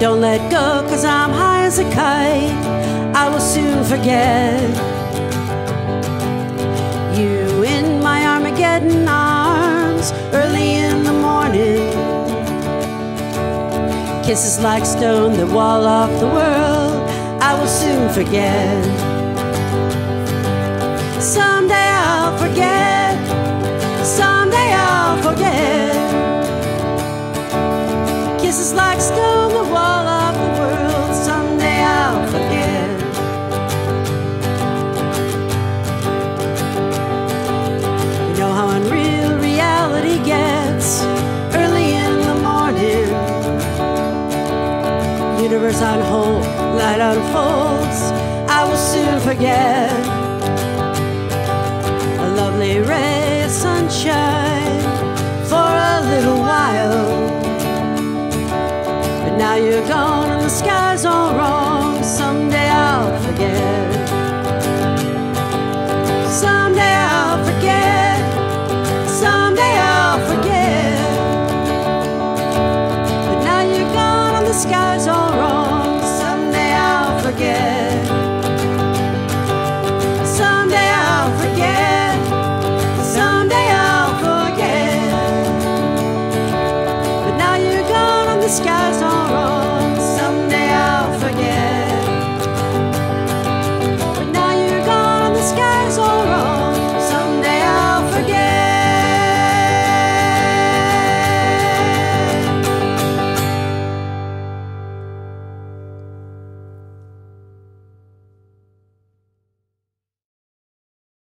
Don't let go, cause I'm high as a kite. I will soon forget you in my Armageddon arms early in the morning. Kisses like stone that wall off the world. I will soon forget. Someday Universe on hold, light unfolds. I will soon forget a lovely ray of sunshine for a little while. But now you're gone and the sky's all wrong. Someday I'll forget. Someday I'll forget. Someday I'll forget. But now you're gone and the sky's all wrong. The sky's all.